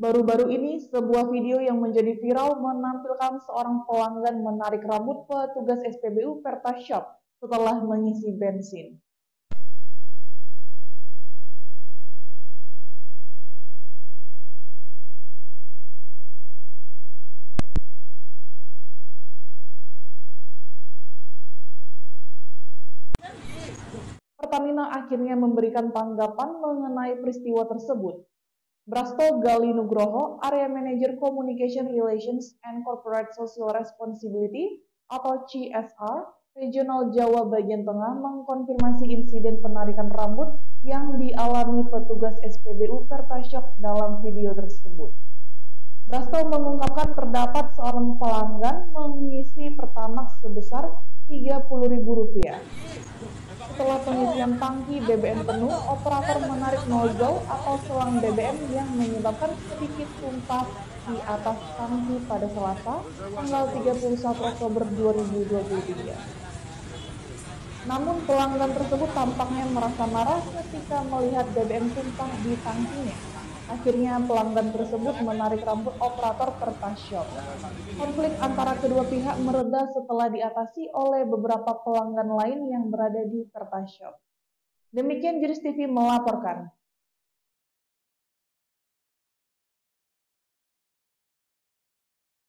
Baru-baru ini, sebuah video yang menjadi viral menampilkan seorang pelanggan menarik rambut petugas SPBU Pertashop setelah mengisi bensin. Pertamina akhirnya memberikan tanggapan mengenai peristiwa tersebut. Brasto Gali Nugroho, Area Manager Communication Relations and Corporate Social Responsibility atau CSR, Regional Jawa bagian tengah mengkonfirmasi insiden penarikan rambut yang dialami petugas SPBU Pertashop dalam video tersebut. Brasto mengungkapkan terdapat seorang pelanggan mengisi pertamax sebesar Rp30.000. Setelah pengisian tangki BBM penuh, operator menarik nozzle atau selang BBM yang menyebabkan sedikit tumpah di atas tangki pada Selasa, tanggal 31 Oktober 2023. Namun pelanggan tersebut tampaknya merasa marah ketika melihat BBM tumpah di tangkinya. Akhirnya pelanggan tersebut menarik rambut operator Pertashop. Konflik antara kedua pihak mereda setelah diatasi oleh beberapa pelanggan lain yang berada di Pertashop. Demikian Juris TV melaporkan.